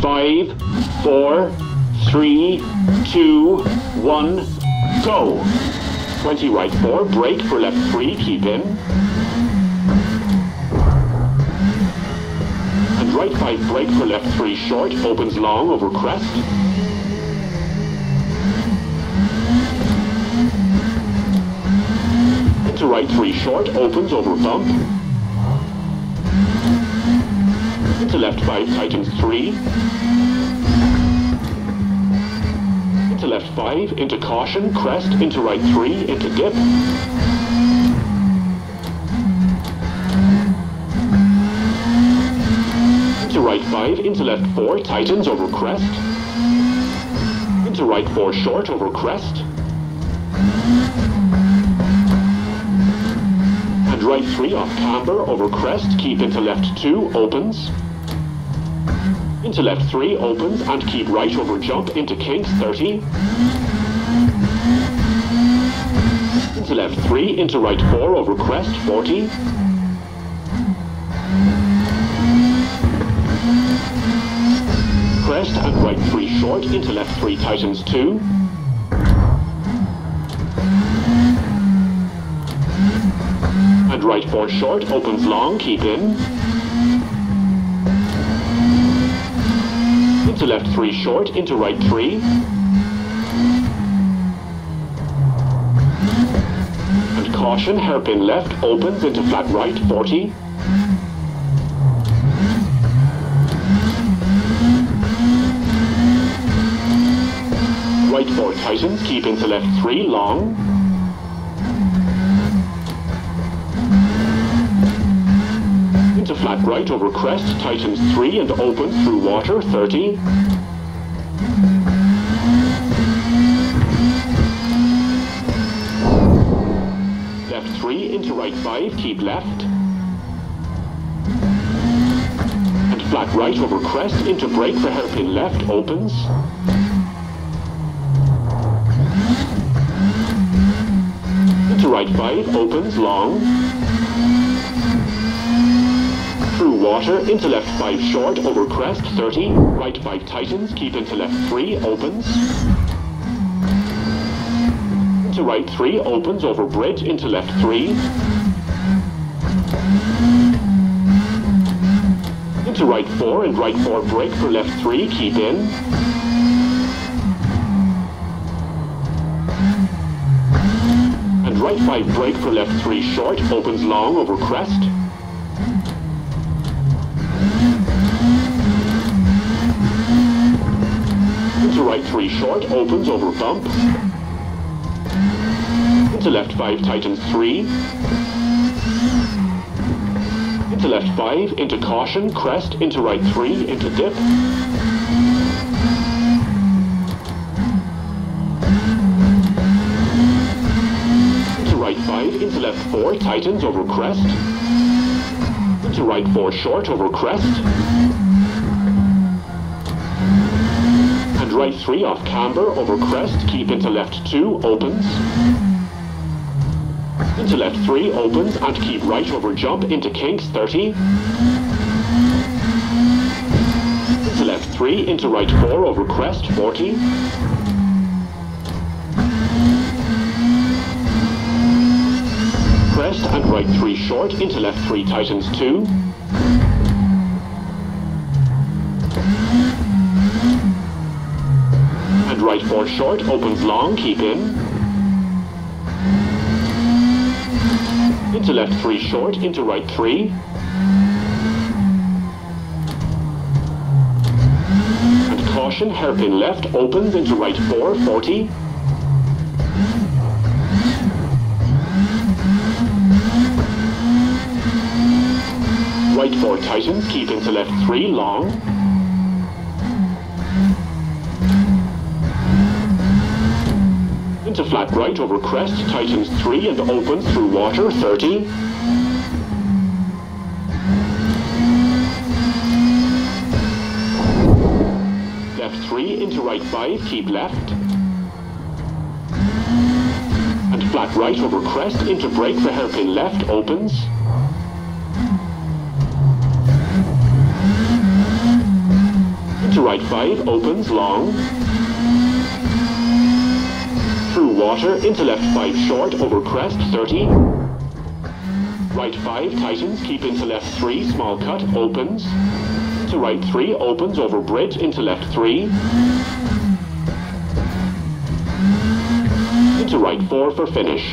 Five, four, three, two, one, go. 20 right 4, brake for left 3, keep in. And right 5, brake for left 3, short, opens long over crest. Into right 3, short, opens over bump. Into left 5, tightens 3. Into left 5, into caution, crest, into right 3, into dip. Into right 5, into left 4, tightens over crest. Into right 4, short over crest. And right 3 off camber over crest, keep into left 2, opens. Into left 3, opens, and keep right over jump into kinks 30. Into left 3, into right 4 over crest 40. Crest and right 3 short, into left 3 tightens 2. And right 4 short, opens long, keep in. Into left 3 short, into right 3. And caution, hairpin left, opens into flat right 40. Right 4 tightens, keep into left 3 long. Flat right over crest, tightens 3 and opens through water 30. Left 3 into right 5, keep left. And flat right over crest into brake for hairpin left, opens. Into right 5, opens long. Through water, into left 5 short, over crest 30. Right 5 tightens, keep into left 3, opens. Into right 3, opens over bridge, into left 3. Into right 4 and right 4 brake for left 3, keep in. And right 5 brake for left 3 short, opens long over crest. Into right 3 short, opens over bump. Into left 5 tightens 3. Into left 5, into caution, crest, into right 3, into dip. Into right 5, into left 4, tightens over crest. Into right 4 short over crest. And right 3 off camber over crest, keep into left 2, opens. Into left 3, opens, and keep right over jump into kinks 30. Into left 3, into right 4 over crest 40. Crest and right 3 short, into left 3 tightens 2. Right 4 short, opens long, keep in. Into left 3 short, into right 3. And caution, hairpin left, opens into right 4, 40. Right 4 tightens, keep into left 3, long. Into flat right over crest, tightens 3 and opens through water, 30. Left 3 into right 5, keep left. And flat right over crest, into brake for hairpin left, opens. Into right 5 opens long. Water, into left 5 short over crest 30. Right 5 tightens, keep into left 3 small cut opens. To right 3 opens over bridge into left 3. Into right 4 for finish.